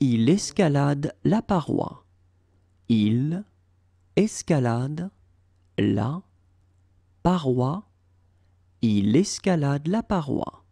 Il escalade la paroi. Il escalade la paroi. Il escalade la paroi.